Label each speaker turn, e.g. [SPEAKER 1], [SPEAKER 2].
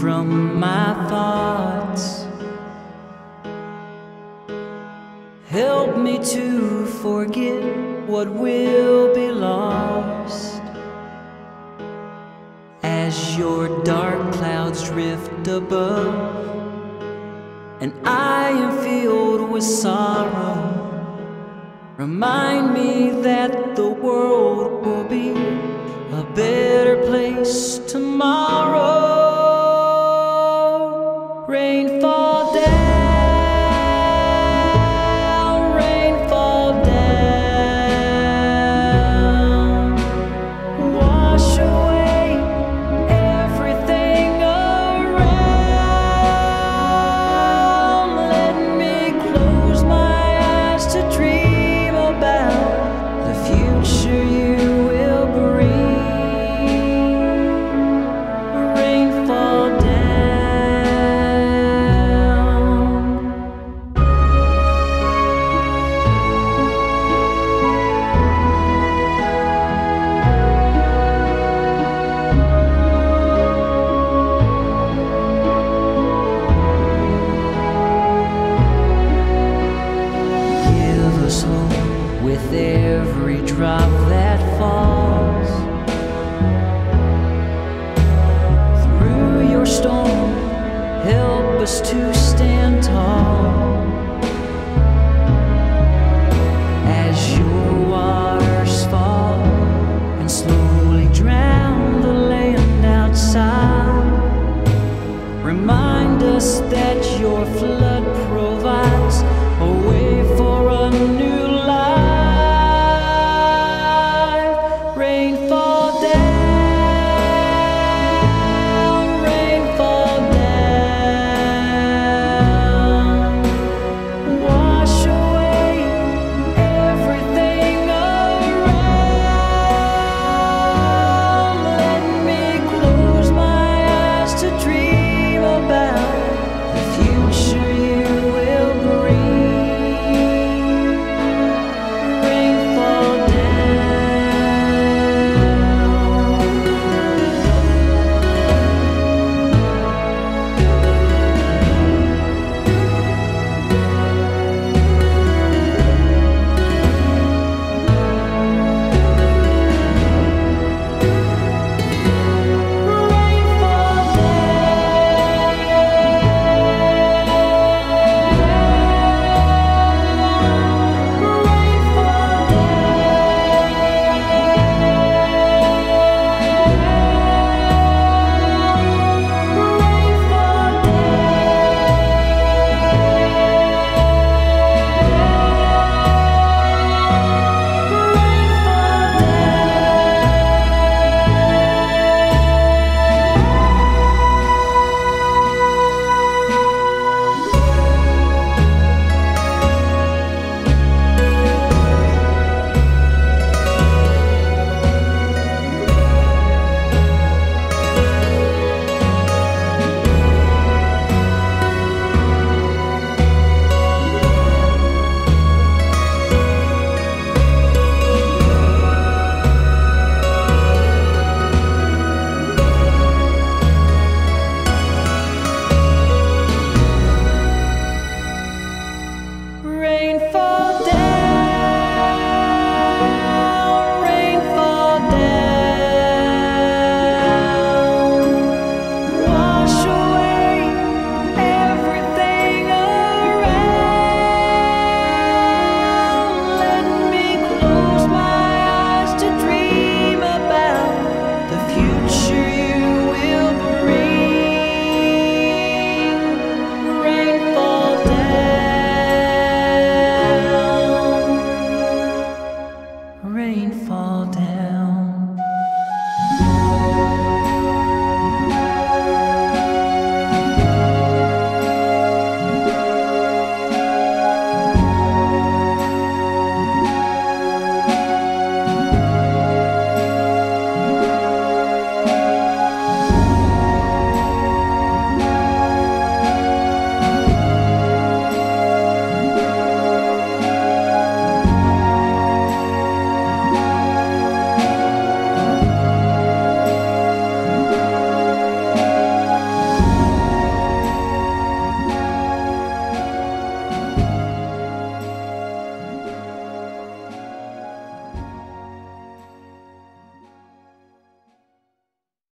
[SPEAKER 1] from my thoughts. Help me to forget what will be lost as your dark clouds drift above, and I am filled with sorrow. Remind me that the world will be a better place tomorrow. day. help us to stand tall. As your waters fall and slow remind us that your flood